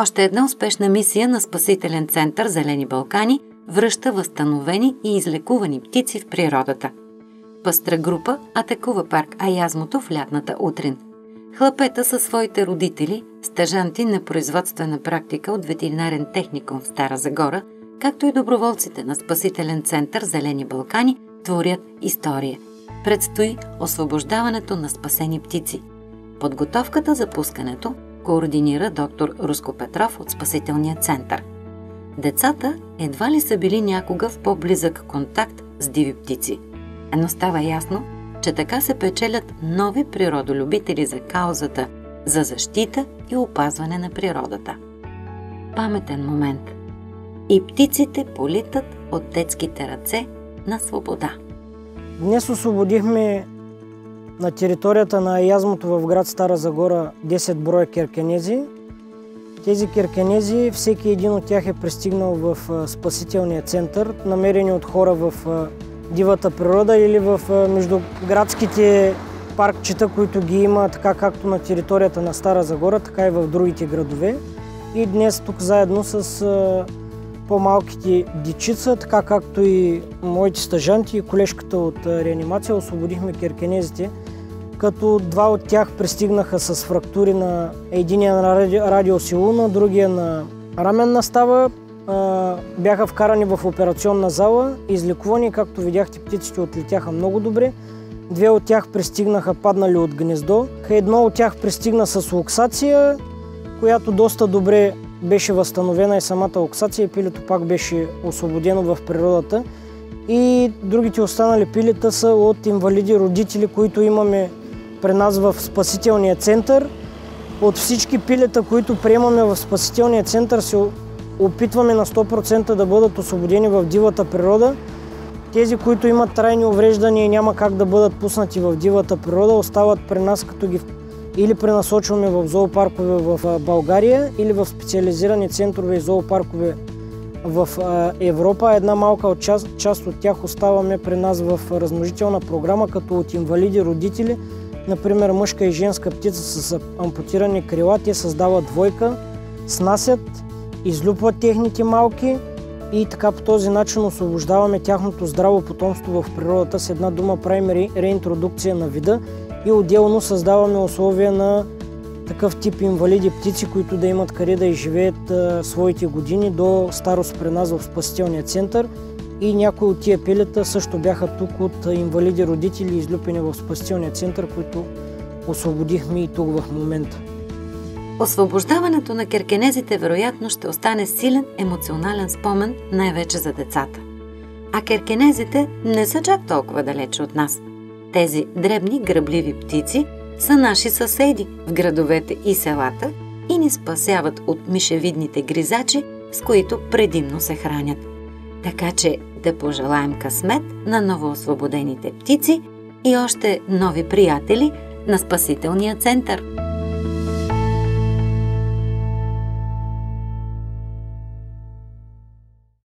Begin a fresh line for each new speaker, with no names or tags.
Още една успешна мисия на спасителен център Зелени Балкани връща възстановени и излекувани птици в природата. Пъстра група атакува парк Аязмото в лятната утрин. Хлапета със своите родители, стъжанти на производствена практика от ветеринарен техникум в Стара Загора, както и доброволците на спасителен център Зелени Балкани, творят история. Предстои освобождаването на спасени птици. Подготовката за пускането координира доктор Руско Петров от Спасителния център. Децата едва ли са били някога в по-близък контакт с диви птици. Но става ясно, че така се печелят нови природолюбители за каузата за защита и опазване на природата. Паметен момент. И птиците политат от детските ръце на свобода.
Днес освободихме на територията на Язмото в град Стара Загора 10 броя керкенези. Тези керкенези, всеки един от тях е пристигнал в спасителния център, намерени от хора в дивата природа или в междуградските паркчета, които ги има така както на територията на Стара Загора, така и в другите градове. И днес тук заедно с по-малките дечица, така както и моите стъжанти и колежката от реанимация, освободихме керкенезите, като два от тях пристигнаха с фрактури на единия на радиосилу, на другия на раменна става. Бяха вкарани в операционна зала, излекувани, както видяхте, птиците отлетяха много добре. Две от тях пристигнаха паднали от гнездо. Едно от тях пристигна с луксация, която доста добре беше възстановена и самата луксация пилето пак беше освободено в природата. И другите останали пилета са от инвалиди родители, които имаме при нас в спасителния център. От всички пилета, които приемаме в спасителния център, се опитваме на 100% да бъдат освободени в дивата природа. Тези, които имат трайни увреждания и няма как да бъдат пуснати в дивата природа, остават при нас, като ги или пренасочваме в зоопаркове в България, или в специализирани центрове и зоопаркове в Европа. Една малка част, част от тях оставаме при нас в размножителна програма, като от инвалиди родители, например мъжка и женска птица с ампутирани крила, те създават двойка, снасят, излюпват техните малки и така по този начин освобождаваме тяхното здраво потомство в природата. С една дума правим реинтродукция на вида и отделно създаваме условия на такъв тип инвалиди птици, които да имат къде да изживеят а, своите години до старост при нас в спасителния център. И някои от тия пилета също бяха тук от инвалиди родители, излюпени в спасителния център, които освободихме и тук в момента.
Освобождаването на керкенезите вероятно ще остане силен емоционален спомен най-вече за децата. А керкенезите не са чак толкова далече от нас. Тези дребни гръбливи птици са наши съседи в градовете и селата и ни спасяват от мишевидните гризачи, с които предимно се хранят. Така че да пожелаем късмет на новоосвободените птици и още нови приятели на Спасителния център.